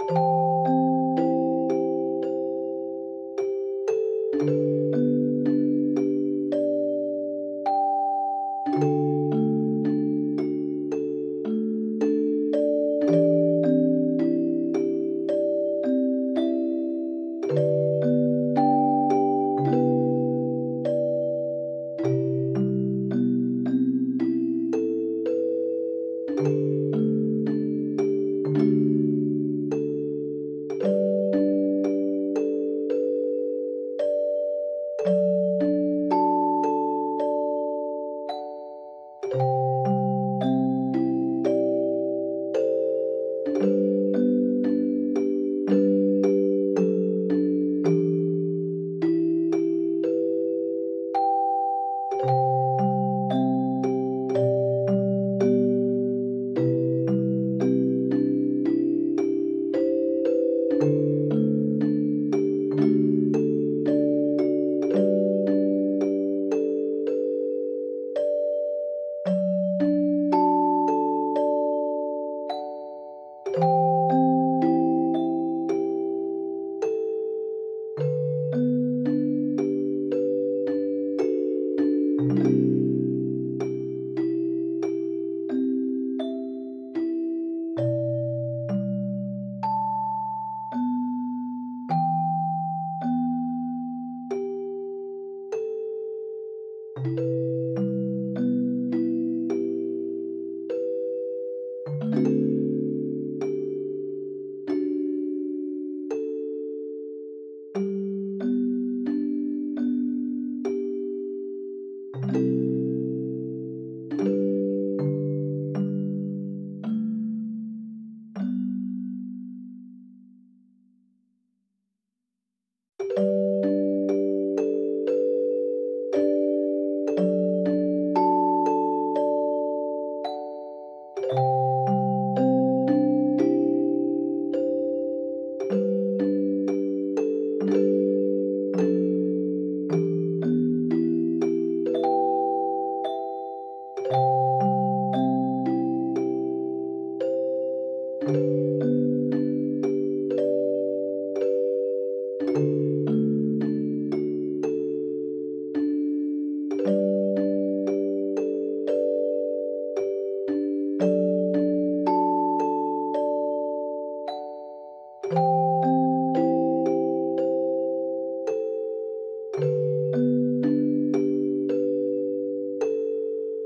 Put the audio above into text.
Música